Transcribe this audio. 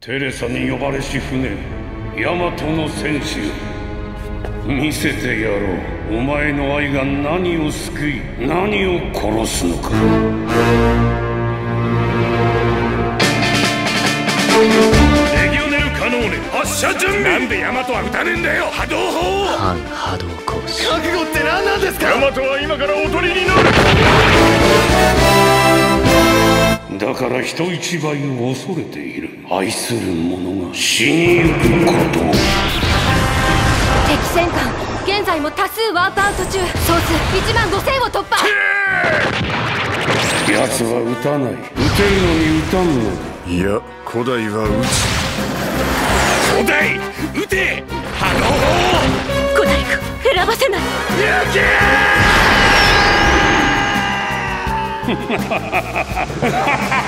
テレサに呼ばれし船ヤマトの戦士よ見せてやろう。お前の愛が何を救い何を殺すのか。レギオネルカノーネ発射準備。なんでヤマトは撃たねえんだよ。波動砲反波動攻勢覚悟って何なんですか。ヤマトはだから人一倍恐れている。愛する者が死にゆくことを。敵戦艦現在も多数ワープアウト中。総数1万5000を突破。奴は撃たない。撃てるのに撃たんのだ。いや古代は撃古代！撃て！波動古代君選ばせない。抜け Ha ha ha ha ha!